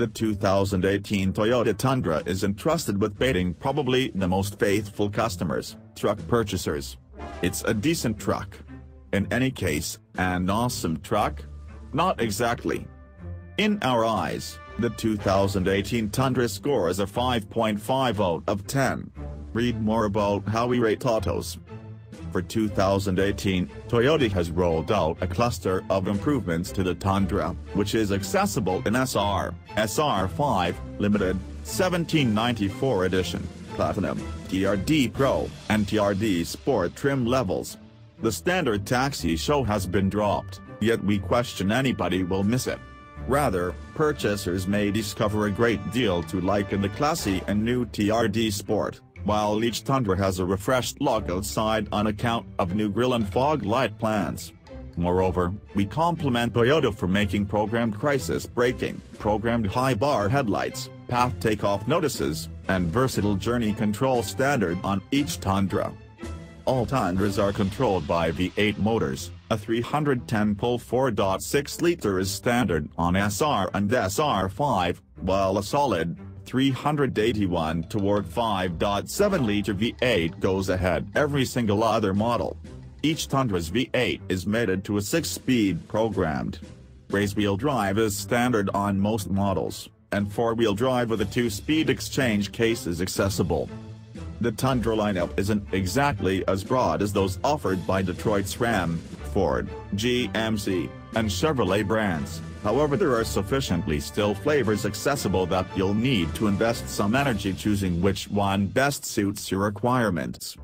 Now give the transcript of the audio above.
The 2018 Toyota Tundra is entrusted with baiting probably the most faithful customers, truck purchasers. It's a decent truck. In any case, an awesome truck? Not exactly. In our eyes, the 2018 Tundra scores a 5.5 out of 10. Read more about how we rate autos. For 2018, Toyota has rolled out a cluster of improvements to the Tundra, which is accessible in SR, SR5, Limited, 1794 Edition, Platinum, TRD Pro, and TRD Sport trim levels. The standard taxi show has been dropped, yet we question anybody will miss it. Rather, purchasers may discover a great deal to like in the classy and new TRD Sport while each Tundra has a refreshed look outside on account of new grille and fog light plans. Moreover, we compliment Toyota for making programmed crisis braking, programmed high bar headlights, path takeoff notices, and versatile journey control standard on each Tundra. All Tundras are controlled by V8 motors, a 310-pull 4.6-liter is standard on SR and SR5, while a solid, 381 toward 5.7-liter V8 goes ahead every single other model. Each Tundra's V8 is mated to a 6-speed programmed. Race-wheel drive is standard on most models, and 4-wheel drive with a 2-speed exchange case is accessible. The Tundra lineup isn't exactly as broad as those offered by Detroit's Ram, Ford, GMC, and Chevrolet brands. However there are sufficiently still flavors accessible that you'll need to invest some energy choosing which one best suits your requirements.